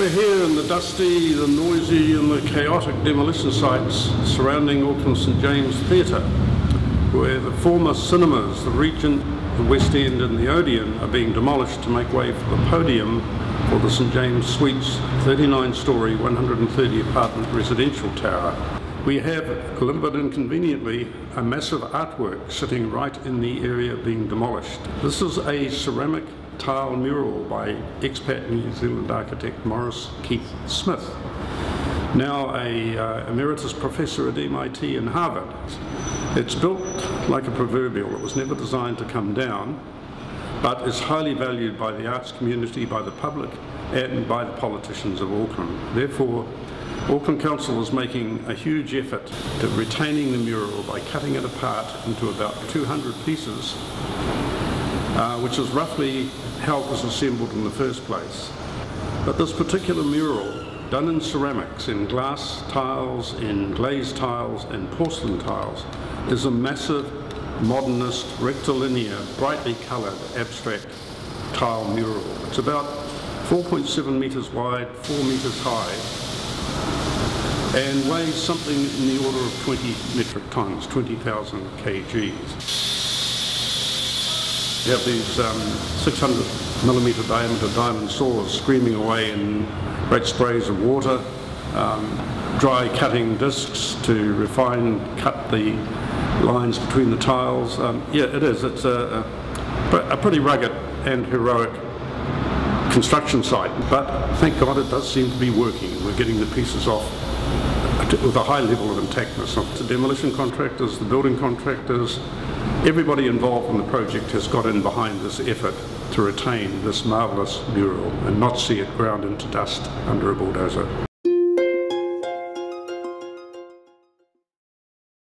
We're here in the dusty, the noisy and the chaotic demolition sites surrounding Auckland St James Theatre where the former cinemas, the Regent, the West End and the Odeon are being demolished to make way for the podium for the St James Suites 39 storey 130 apartment residential tower. We have, a little bit inconveniently, a massive artwork sitting right in the area being demolished. This is a ceramic tile mural by expat New Zealand architect Maurice Keith Smith, now a uh, emeritus professor at MIT and Harvard. It's built like a proverbial. It was never designed to come down, but is highly valued by the arts community, by the public, and by the politicians of Auckland. Therefore, Auckland Council is making a huge effort to retaining the mural by cutting it apart into about 200 pieces, uh, which is roughly how it was assembled in the first place. But this particular mural, done in ceramics, in glass tiles, in glazed tiles and porcelain tiles, is a massive modernist rectilinear brightly coloured abstract tile mural. It's about 4.7 metres wide, 4 metres high and weighs something in the order of 20 metric tons, 20,000 kgs. You have these um, 600 millimetre diameter diamond saws screaming away in great sprays of water, um, dry cutting discs to refine, cut the lines between the tiles. Um, yeah, it is. It's a, a, a pretty rugged and heroic construction site, but thank God it does seem to be working. We're getting the pieces off with a high level of intactness. The demolition contractors, the building contractors, everybody involved in the project has got in behind this effort to retain this marvellous mural and not see it ground into dust under a bulldozer.